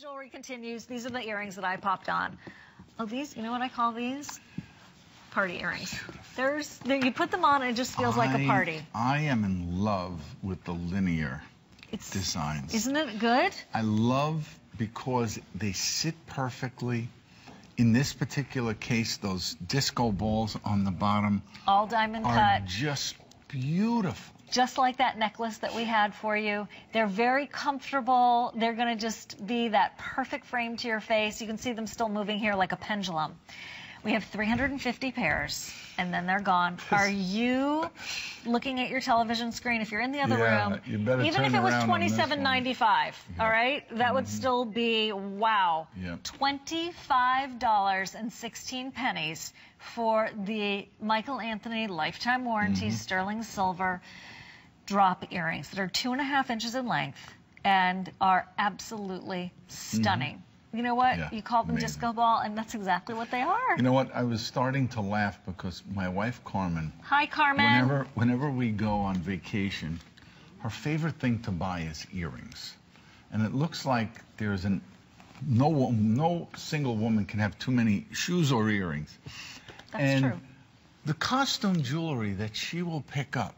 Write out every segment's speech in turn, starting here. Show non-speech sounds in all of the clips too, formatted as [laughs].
Jewelry continues. These are the earrings that I popped on. Oh, these, you know what I call these? Party earrings. There's, there, you put them on and it just feels like a party. I am in love with the linear It's, designs. isn't it good? I love because they sit perfectly. In this particular case, those disco balls on the bottom All diamond are cut. just beautiful. Just like that necklace that we had for you. They're very comfortable. They're going to just be that perfect frame to your face. You can see them still moving here like a pendulum. We have 350 pairs, and then they're gone. [laughs] Are you looking at your television screen? If you're in the other Yeah, room, even if it was around on this one. 27.95, all right, that would still be wow. Yep. Twenty-five dollars and sixteen pennies for the Michael Anthony lifetime warranty Mm-hmm. sterling silver drop earrings that are two and a half inches in length and are absolutely stunning. Mm-hmm. You know what? Yeah, you call them amazing. disco ball, and that's exactly what they are. You know what? I was starting to laugh because my wife Carmen, Hi, Carmen. whenever whenever we go on vacation, her favorite thing to buy is earrings, and it looks like there's an no no single woman can have too many shoes or earrings. that's and true. The costume jewelry that she will pick up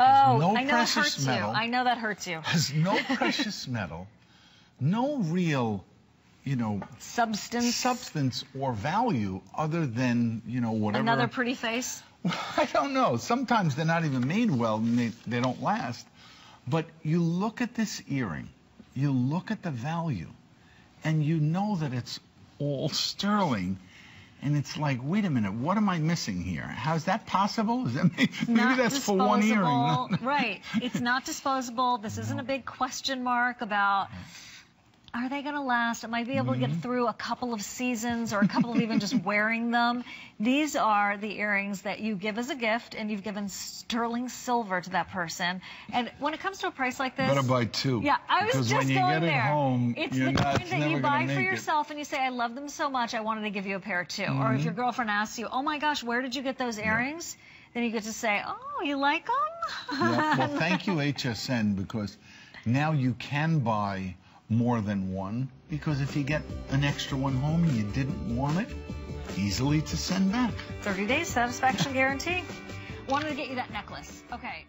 Oh, no I know that hurts metal. you. I know that hurts you. has no [laughs] precious metal, no real, you know, Substance. substance or value other than you know whatever. Another pretty face. [laughs] I don't know. Sometimes they're not even made well and they, they don't last. But you look at this earring, you look at the value, and you know that it's all sterling. And it's like, wait a minute, what am I missing here? How's that possible? Is that maybe, that's for one disposable. earring? [laughs] right. It's not disposable. This isn't a big question mark about are they going to last? Am I be able to Mm-hmm. get through a couple of seasons or a couple of even just [laughs] wearing them? These are the earrings that you give as a gift, and you've given sterling silver to that person. And when it comes to a price like this, Better buy two. yeah, I was because just when you going get there. home, it's you're the not, kind it's that you buy for make it. yourself, and you say, "I love them so much, I wanted to give you a pair too." Or Mm-hmm. if your girlfriend asks you, "Oh my gosh, where did you get those earrings?" Then you get to say, "Oh, you like them?" Yeah, well, thank you, [laughs] HSN, because now you can buy more than one. Because if you get an extra one home and you didn't want it, easily to send back. 30 days satisfaction guarantee. Wanted to get you that necklace. Okay.